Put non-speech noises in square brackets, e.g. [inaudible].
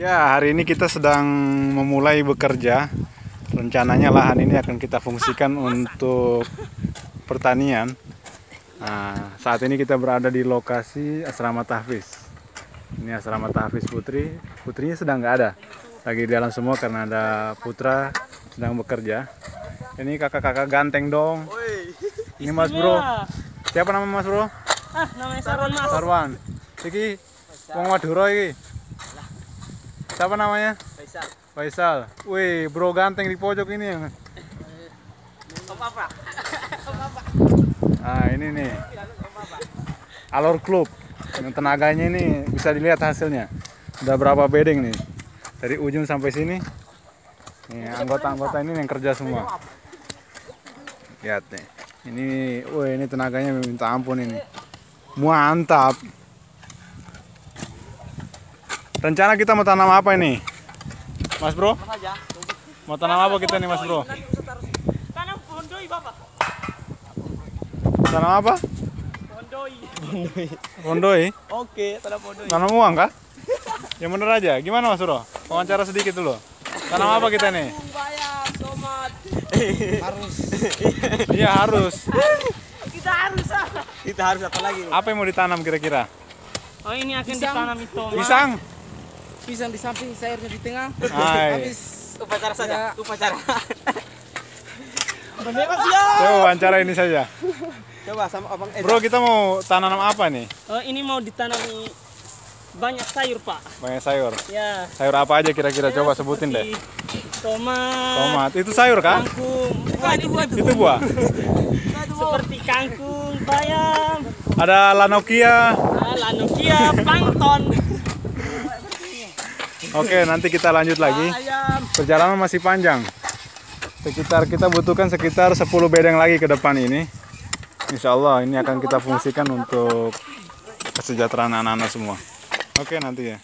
Ya, hari ini kita sedang memulai bekerja. Rencananya lahan ini akan kita fungsikan untuk pertanian. Nah, saat ini kita berada di lokasi asrama tahfiz. Ini asrama tahfiz putri. Putrinya sedang nggak ada. Lagi di dalam semua karena ada putra sedang bekerja. Ini kakak-kakak ganteng dong. Ini Mas Bro. Siapa nama Mas Bro? Ah, namanya Sarwan Mas. Sarwan. Iki wong Madura iki. Siapa namanya? Faisal. Faisal. Wih, bro ganteng di pojok ini yang. Om apa? Ah, ini nih. Alor Club. Yang tenaganya ini bisa dilihat hasilnya. Udah berapa bedeng nih? Dari ujung sampai sini. Nih, anggota-anggota ini yang kerja semua. Lihat nih. Ini, wih, ini tenaganya minta ampun ini. Mantap. Rencana kita mau tanam apa ini? Mas Bro? Mau tanam apa kita nih Mas Bro? Tanam pondoi, Bapak. Tanam apa? Pondoi. Rondoi? Oke, tanam pondoi. Tanam uang kah? Yang bener aja. Gimana Mas Bro? Wawancara sedikit dulu. Tanam apa kita nih? Harus Iya harus. Kita harus ah. kita harus apa lagi Apa yang mau ditanam kira-kira? Oh, ini akan ditanam itu. Pisang. Pisang di samping sayurnya di tengah Hai. habis Upacara saja, upacara. [laughs] Bener ya. Coba wawancara ini saja. coba sama abang Eda Bro kita mau tanam apa nih? Oh, ini mau ditanam banyak sayur, Pak. Banyak sayur. Ya. Sayur apa aja kira-kira? Coba Ya, sebutin deh. Tomat. Tomat. Itu sayur kah? Kangkung. Bukan, itu, itu. Itu buah. Seperti kangkung, bayam, Ada lanokia. ah, lanukia, plankton, Oke nanti kita lanjut lagi. Perjalanan masih panjang. Sekitar kita butuhkan sekitar 10 bedeng lagi ke depan ini. Insya Allah ini akan kita fungsikan untuk kesejahteraan anak-anak semua. Oke nanti ya.